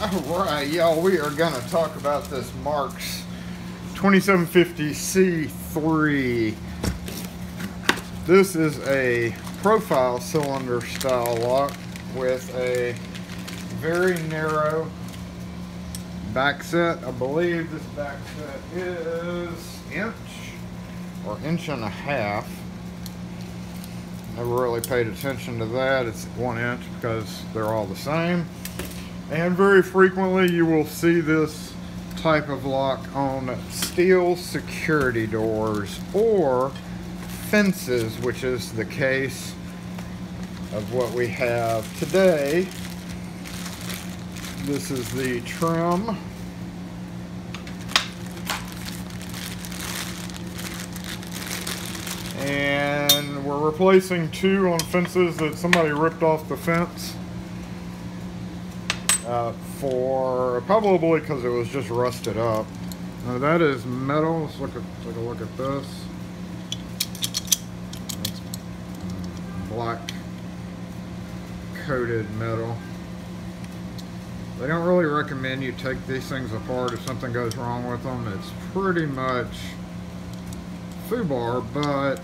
Alright, y'all, we are going to talk about this Marks 2750C3. This is a profile cylinder style lock with a very narrow back set. I believe this back set is inch or inch and a half. Never really paid attention to that. It's one inch because they're all the same. And very frequently you will see this type of lock on steel security doors or fences, which is the case of what we have today. This is the trim. And we're replacing two on fences that somebody ripped off the fence. Uh, for probably because it was just rusted up. Now that is metal. Let's look at take a look at this. It's black coated metal. They don't really recommend you take these things apart if something goes wrong with them. It's pretty much FUBAR, but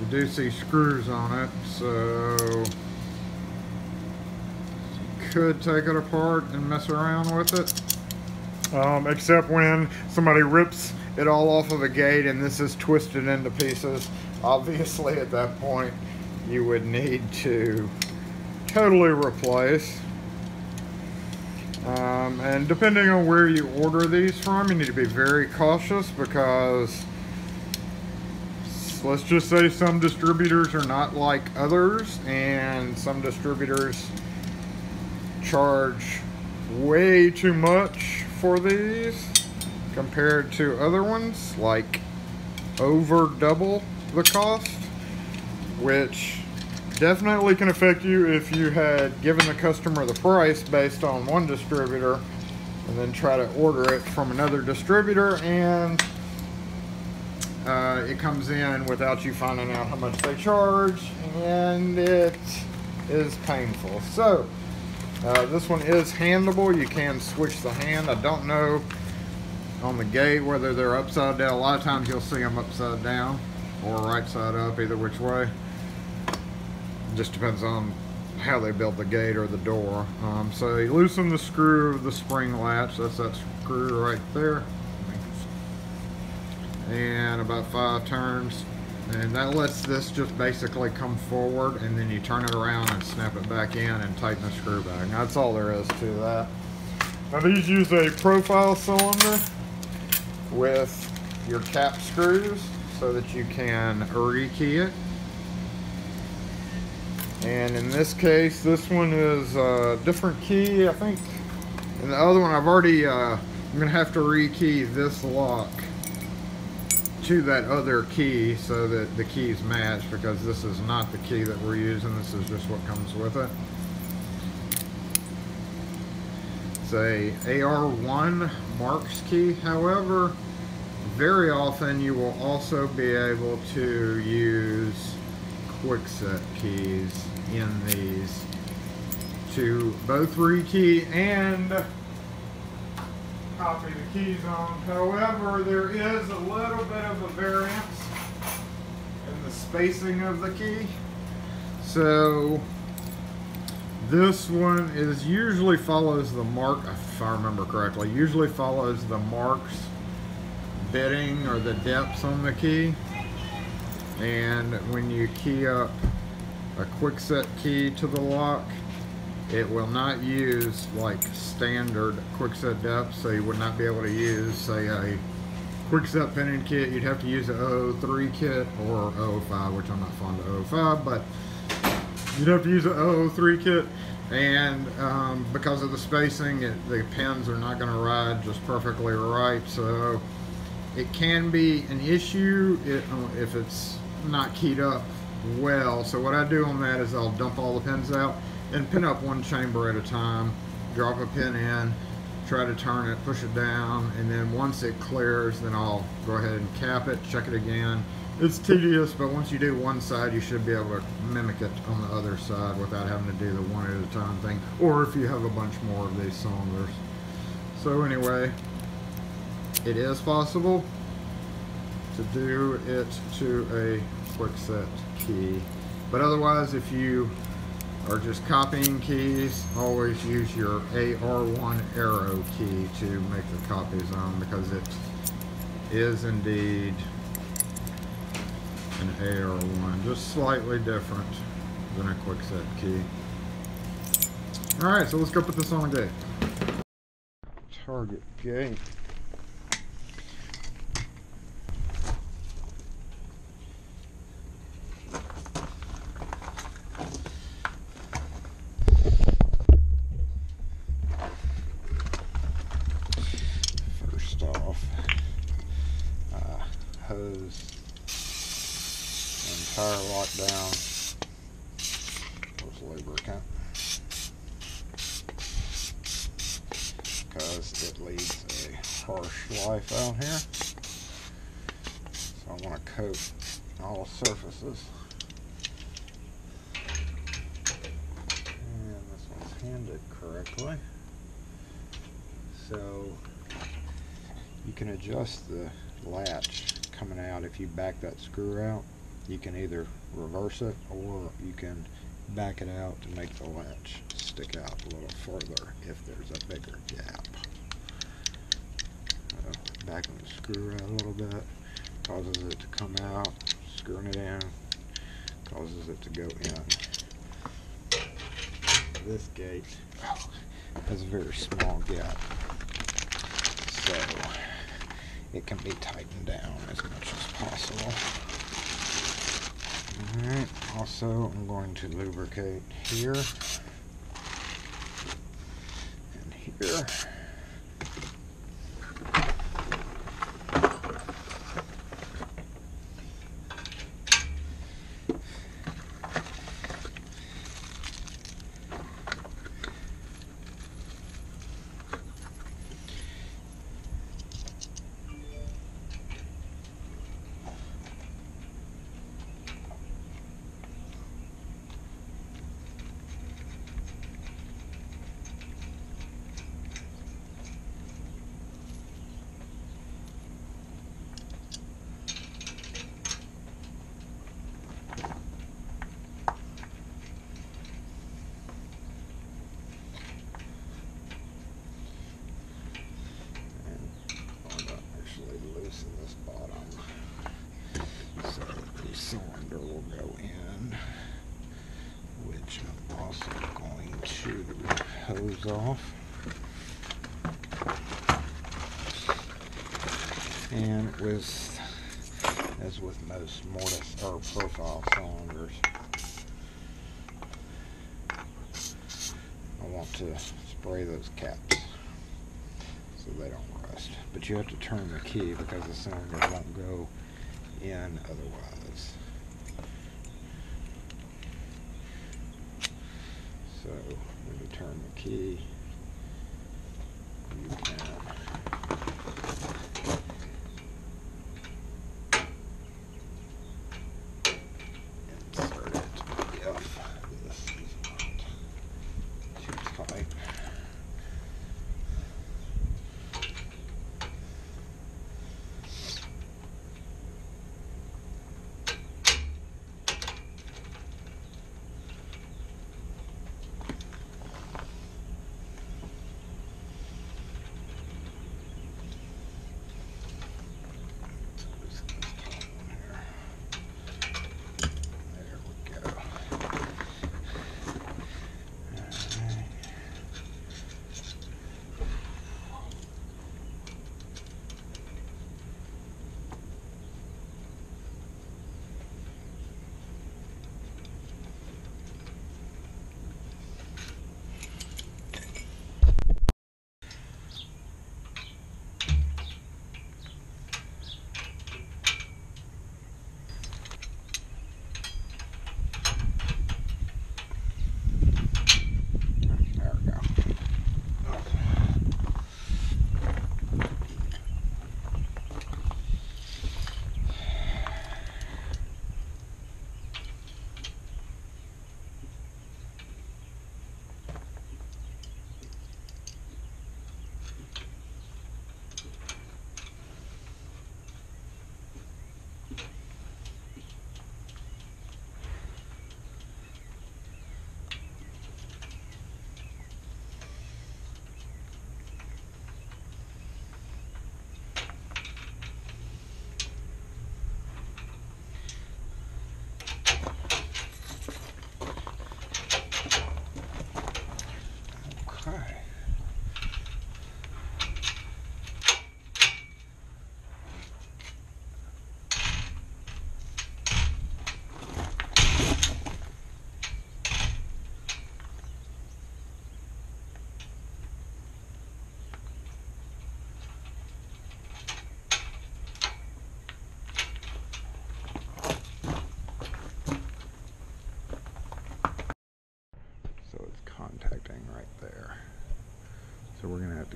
you do see screws on it, so could take it apart and mess around with it. Um, except when somebody rips it all off of a gate and this is twisted into pieces. Obviously at that point you would need to totally replace. Um, and depending on where you order these from, you need to be very cautious because let's just say some distributors are not like others and some distributors charge way too much for these compared to other ones like over double the cost which definitely can affect you if you had given the customer the price based on one distributor and then try to order it from another distributor and uh, it comes in without you finding out how much they charge and it is painful. So uh, this one is handable. You can switch the hand. I don't know on the gate whether they're upside down. A lot of times you'll see them upside down or right side up, either which way. Just depends on how they built the gate or the door. Um, so you loosen the screw of the spring latch. That's that screw right there. And about five turns and that lets this just basically come forward and then you turn it around and snap it back in and tighten the screw back. That's all there is to that. Now these use a profile cylinder with your cap screws so that you can rekey it. And in this case, this one is a different key, I think. And the other one, I've already, uh, I'm gonna have to rekey this lock to that other key so that the keys match because this is not the key that we're using this is just what comes with it. It's a AR1 Marks key. However very often you will also be able to use Kwikset keys in these to both rekey and copy the keys on. However, there is a little bit of a variance in the spacing of the key. So this one is usually follows the mark, if I remember correctly, usually follows the Marks bitting or the depths on the key. And when you key up a Kwikset key to the lock, it will not use like standard Kwikset depth, so you would not be able to use, say, a Kwikset pinning kit. You'd have to use a 003 kit or 005, which I'm not fond of 005, but you'd have to use a 003 kit. And um, because of the spacing, it, the pins are not going to ride just perfectly right. So it can be an issue if it's not keyed up well. So what I do on that is I'll dump all the pins out and pin up one chamber at a time drop a pin in try to turn it push it down and then once it clears then I'll go ahead and cap it check it again It's tedious, but once you do one side, you should be able to mimic it on the other side without having to do the one at a time thing. Or if you have a bunch more of these cylinders. So anyway, it is possible to do it to a Kwikset key. But otherwise, if you are just copying keys, always use your AR1 arrow key to make the copies on because it is indeed an AR1, just slightly different than a Kwikset key. Alright, so let's go put this on a gate. Target gate. First off, uh, hose entire lockdown with lubricant because it leads a harsh life out here. So I want to coat all surfaces. And this one's handed correctly. So you can adjust the latch coming out if you back that screw out you can either reverse it or you can back it out to make the latch stick out a little further if there's a bigger gap. Uh, backing the screw out a little bit causes it to come out, screwing it in causes it to go in. This gate has a very small gap so it can be tightened down as much as possible. Also I'm going to lubricate here and here. cylinder will go in, which I'm also going to hose off. And with, as with most mortise or profile cylinders, I want to spray those caps so they don't rust. But you have to turn the key because the cylinder won't go in otherwise. So when you turn the key, you can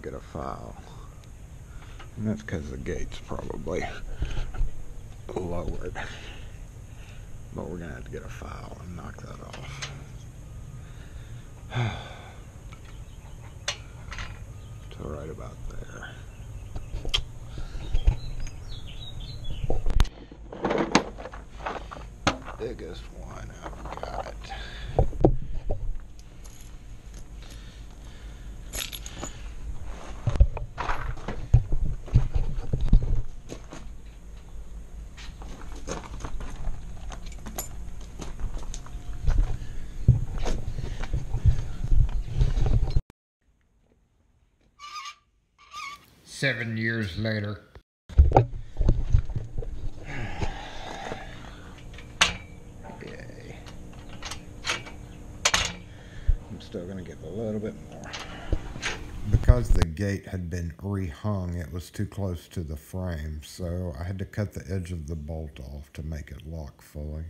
get a file. And that's because the gate's probably lowered. But we're gonna have to get a file and knock that off. so right about there. Biggest one I've got. Seven years later. Yay. I'm still gonna get a little bit more. Because the gate had been rehung, it was too close to the frame, so I had to cut the edge of the bolt off to make it lock fully.